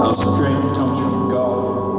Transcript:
Our strength comes from God.